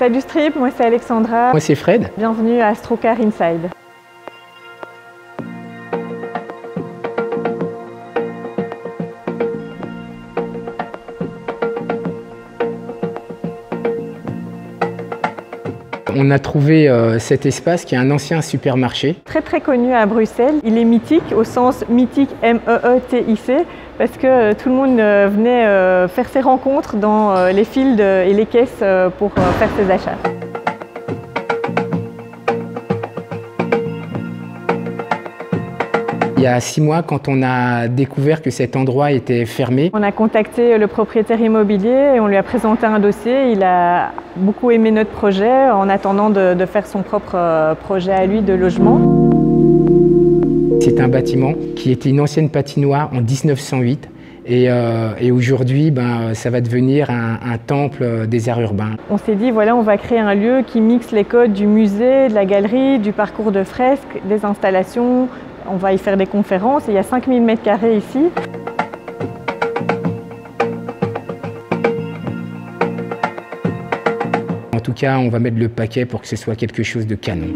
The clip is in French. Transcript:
Salut Strip, moi c'est Alexandra. Moi c'est Fred. Bienvenue à Astrocar Inside. On a trouvé euh, cet espace qui est un ancien supermarché. Très très connu à Bruxelles. Il est mythique au sens mythique M-E-E-T-I-C parce que euh, tout le monde euh, venait faire ses rencontres dans les files et les caisses pour faire ses achats. Il y a six mois, quand on a découvert que cet endroit était fermé, on a contacté le propriétaire immobilier et on lui a présenté un dossier. Il a beaucoup aimé notre projet en attendant de, faire son propre euh, projet à lui de logement. C'est un bâtiment qui était une ancienne patinoire en 1908 euh, et, aujourd'hui, ben, ça va devenir un, un, temple des arts urbains. On s'est dit, voilà, on va créer un lieu qui mixe les codes du musée, de la galerie, du parcours de fresques, des installations, on va y faire des conférences. Il y a 5000 m2 ici. En tout cas, on va mettre le paquet pour que ce soit quelque chose de canon.